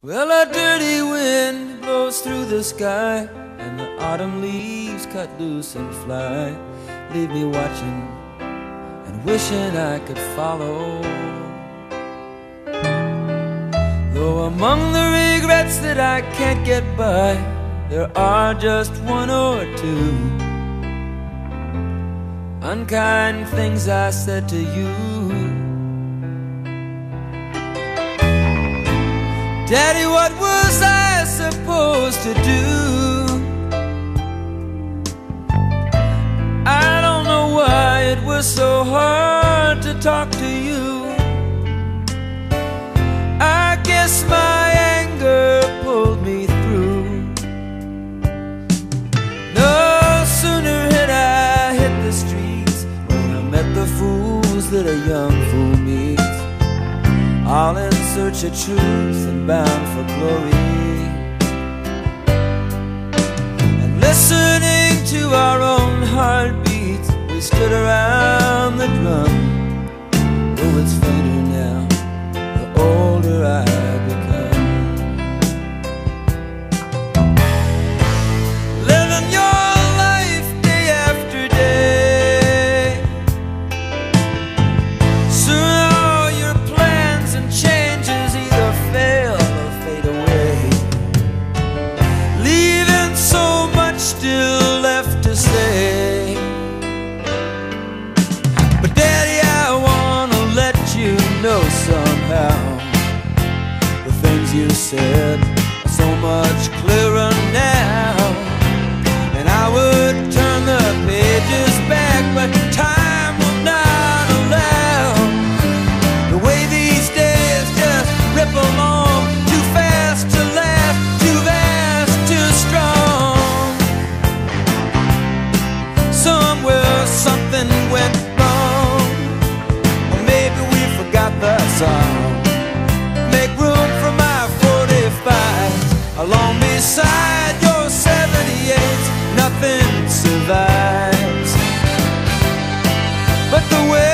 Well, a dirty wind blows through the sky, and the autumn leaves cut loose and fly. Leave me watching and wishing I could follow. Though among the regrets that I can't get by, there are just one or two unkind things I said to you. Daddy, what was I supposed to do? I don't know why it was so hard to talk search of truth and bound for glory. Still left to say. But Daddy, I wanna let you know somehow the things you said the way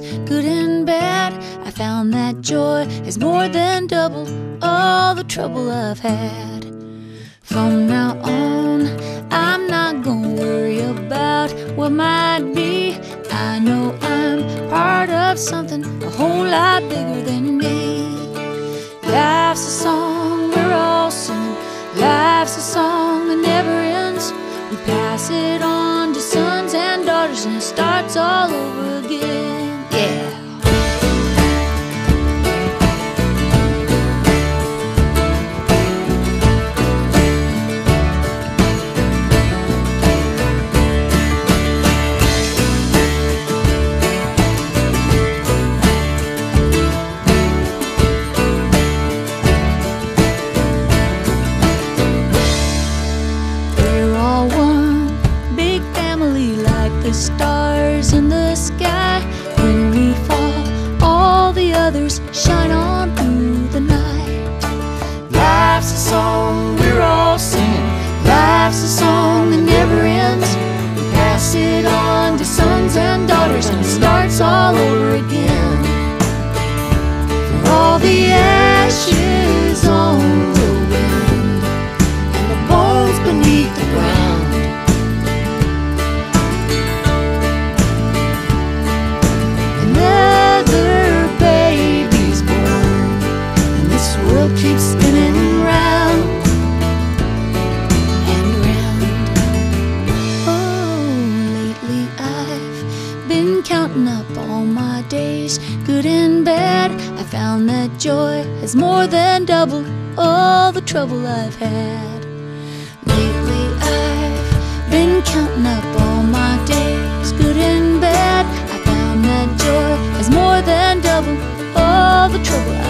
days, good and bad. I found that joy is more than double all the trouble I've had. From now on, I'm not gonna worry about what might be. I know I'm part of something a whole lot bigger than me. Life's a song days, good and bad. I found that joy has more than doubled all the trouble I've had. Lately, I've been counting up all my days, good and bad. I found that joy has more than doubled all the trouble I've had.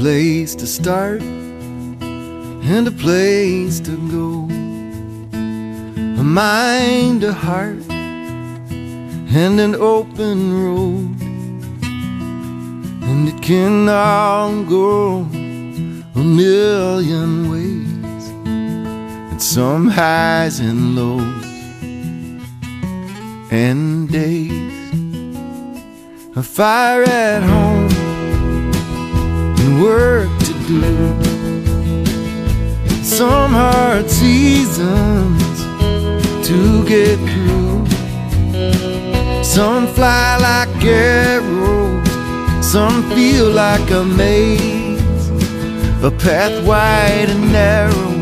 Place to start and a place to go, a mind, a heart, and an open road. And it can all go a million ways, and some highs and lows, and days, a fire at home work to do. Some hard seasons to get through. Some fly like arrows, some feel like a maze, a path wide and narrow,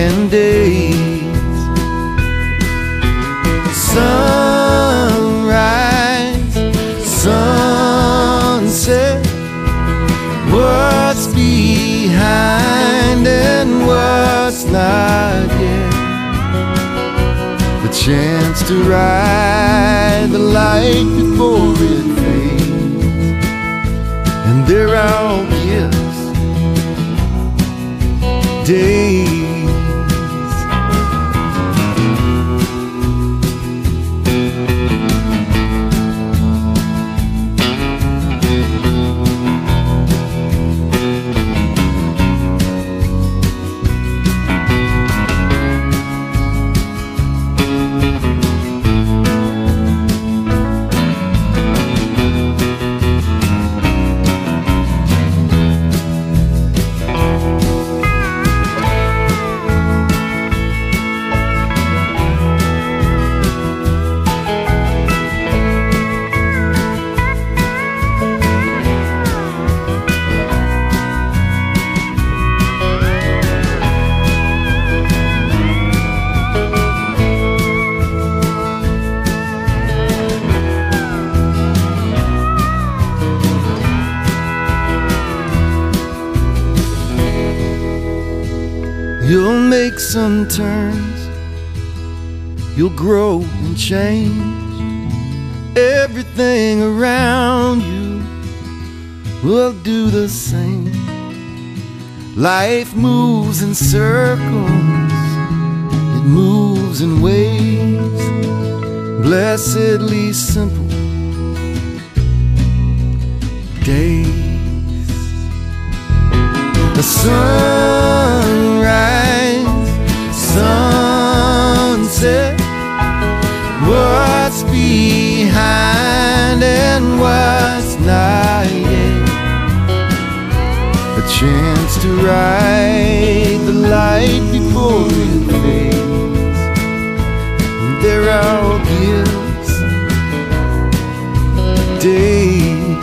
and days. Sunrise, chance to ride the light before it You'll some turns, you'll grow and change. Everything around you will do the same. Life moves in circles, it moves in waves, blessedly simple days. The sunrise, sunset, what's behind and what's not yet. A chance to ride the light before it fades. There are gifts, days,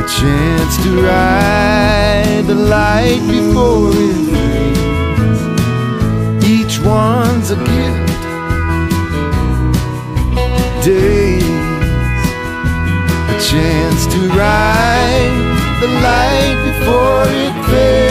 a chance to ride the light before it fades. chance to ride the light before it fades.